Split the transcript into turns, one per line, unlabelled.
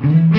Mm-hmm.